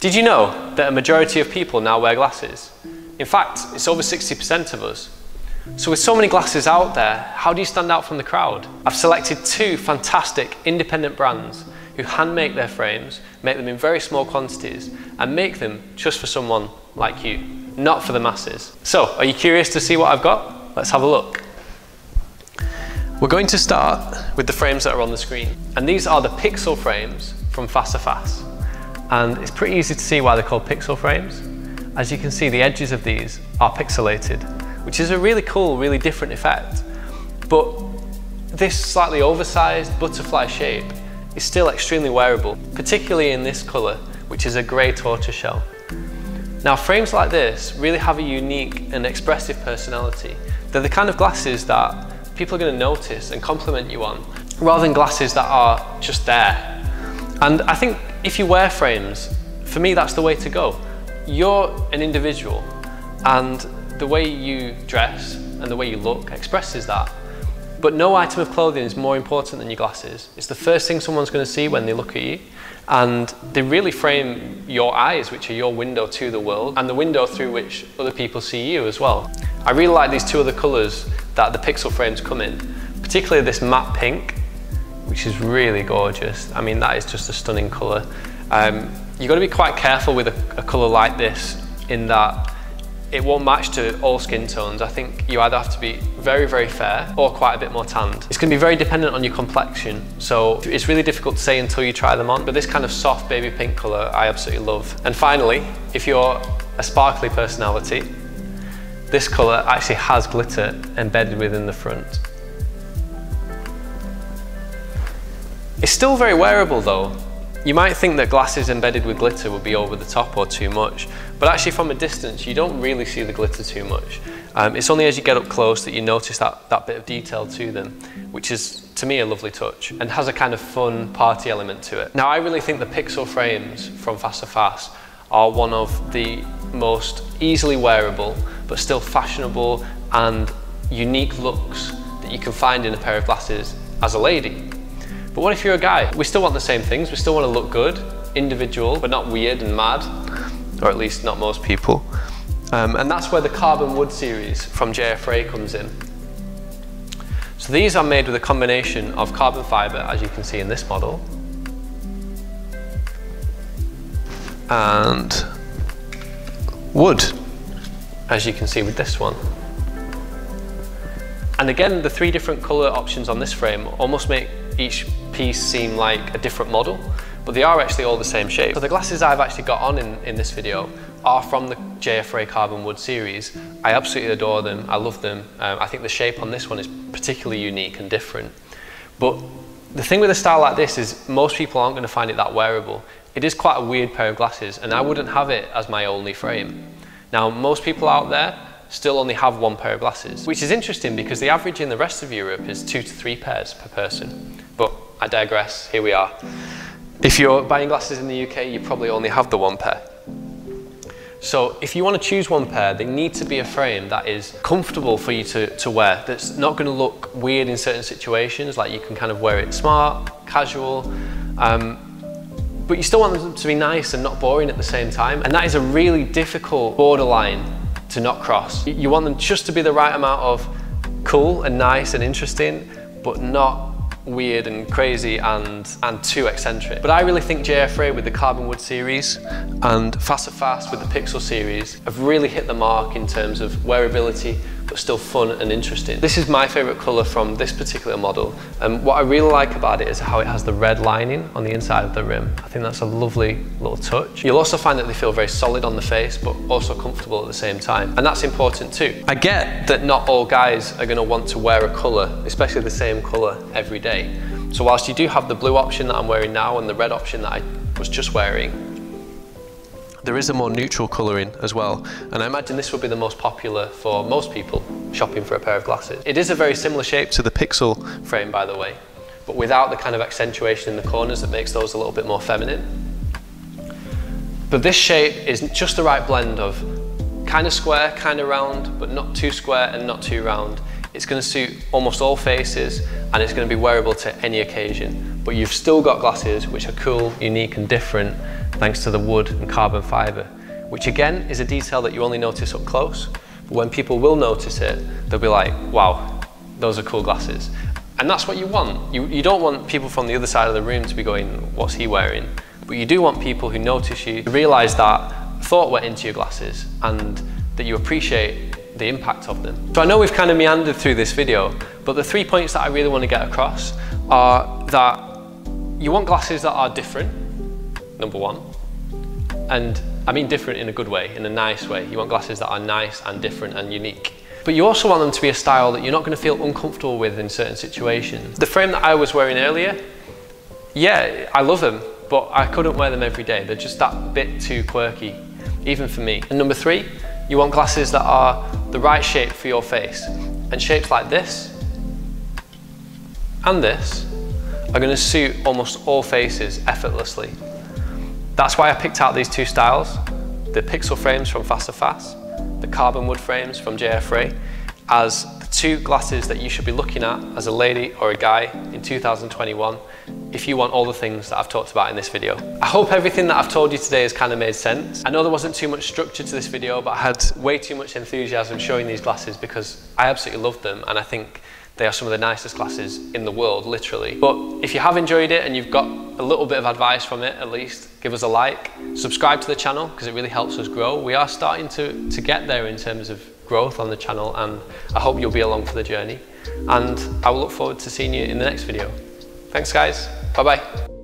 Did you know that a majority of people now wear glasses? In fact, it's over 60% of us. So with so many glasses out there, how do you stand out from the crowd? I've selected two fantastic independent brands who hand make their frames, make them in very small quantities, and make them just for someone like you, not for the masses. So, are you curious to see what I've got? Let's have a look. We're going to start with the frames that are on the screen. And these are the Pixel frames from Face a Face. And it's pretty easy to see why they're called Pixel frames. As you can see, the edges of these are pixelated, which is a really cool, really different effect. But this slightly oversized butterfly shape is still extremely wearable, particularly in this colour, which is a grey tortoiseshell. Now frames like this really have a unique and expressive personality. They're the kind of glasses that people are going to notice and compliment you on, rather than glasses that are just there. And I think if you wear frames, for me that's the way to go. You're an individual and the way you dress and the way you look expresses that. But no item of clothing is more important than your glasses. It's the first thing someone's going to see when they look at you. And they really frame your eyes, which are your window to the world, and the window through which other people see you as well. I really like these two other colours that the pixel frames come in, particularly this matte pink, which is really gorgeous. I mean, that is just a stunning colour. Um, you've got to be quite careful with a, a colour like this in that it won't match to all skin tones. I think you either have to be very, very fair or quite a bit more tanned. It's going to be very dependent on your complexion, so it's really difficult to say until you try them on. But this kind of soft baby pink colour I absolutely love. And finally, if you're a sparkly personality, this colour actually has glitter embedded within the front. It's still very wearable though. You might think that glasses embedded with glitter would be over the top or too much, but actually from a distance you don't really see the glitter too much. Um, it's only as you get up close that you notice that, that bit of detail to them, which is to me a lovely touch and has a kind of fun party element to it. Now I really think the pixel frames from Face a Face are one of the most easily wearable but still fashionable and unique looks that you can find in a pair of glasses as a lady. But what if you're a guy? We still want the same things. We still want to look good, individual, but not weird and mad, or at least not most people. Um, and that's where the carbon wood series from J F Rey comes in. So these are made with a combination of carbon fibre, as you can see in this model, and wood, as you can see with this one. And again, the three different colour options on this frame almost make each piece seem like a different model, but they are actually all the same shape. So the glasses I've actually got on in, in this video are from the J F Rey Carbon Wood series. I absolutely adore them, I love them. Um, I think the shape on this one is particularly unique and different. But the thing with a style like this is most people aren't going to find it that wearable. It is quite a weird pair of glasses and I wouldn't have it as my only frame. Now most people out there still only have one pair of glasses, which is interesting because the average in the rest of Europe is two to three pairs per person. But I digress, here we are. If you're buying glasses in the UK, you probably only have the one pair. So if you want to choose one pair, they need to be a frame that is comfortable for you to, to wear, that's not going to look weird in certain situations, like you can kind of wear it smart, casual, um, but you still want them to be nice and not boring at the same time. And that is a really difficult borderline to not cross. You want them just to be the right amount of cool and nice and interesting, but not weird and crazy and, and too eccentric. But I really think J F Rey with the Carbon Wood series and Face a Face with the Pixel series have really hit the mark in terms of wearability but still fun and interesting. This is my favourite colour from this particular model and what I really like about it is how it has the red lining on the inside of the rim. I think that's a lovely little touch. You'll also find that they feel very solid on the face but also comfortable at the same time and that's important too. I get that not all guys are going to want to wear a colour, especially the same colour every day. So whilst you do have the blue option that I'm wearing now and the red option that I was just wearing, there is a more neutral colouring as well, and I imagine this would be the most popular for most people shopping for a pair of glasses. It is a very similar shape to the Pixel frame, by the way, but without the kind of accentuation in the corners that makes those a little bit more feminine. But this shape is just the right blend of kind of square, kind of round, but not too square and not too round. It's going to suit almost all faces and it's going to be wearable to any occasion. But you've still got glasses which are cool, unique and different thanks to the wood and carbon fibre, which again is a detail that you only notice up close. But when people will notice it, they'll be like, wow, those are cool glasses. And that's what you want. You, you don't want people from the other side of the room to be going, what's he wearing? But you do want people who notice you, realise that thought went into your glasses and that you appreciate the impact of them. So I know we've kind of meandered through this video, but the three points that I really want to get across are that you want glasses that are different, number one, and I mean different in a good way, in a nice way. You want glasses that are nice and different and unique. But you also want them to be a style that you're not going to feel uncomfortable with in certain situations. The frame that I was wearing earlier, yeah, I love them, but I couldn't wear them every day. They're just that bit too quirky, even for me. And number three, you want glasses that are the right shape for your face. And shapes like this and this are going to suit almost all faces effortlessly. That's why I picked out these two styles, the pixel frames from Face a Face, the carbon wood frames from J F Rey, as the two glasses that you should be looking at as a lady or a guy in 2021 if you want all the things that I've talked about in this video. I hope everything that I've told you today has kind of made sense. I know there wasn't too much structure to this video, but I had way too much enthusiasm showing these glasses because I absolutely love them and I think they are some of the nicest classes in the world, literally. But if you have enjoyed it and you've got a little bit of advice from it, at least, give us a like. Subscribe to the channel because it really helps us grow. We are starting to, to get there in terms of growth on the channel and I hope you'll be along for the journey. And I will look forward to seeing you in the next video. Thanks guys, bye bye.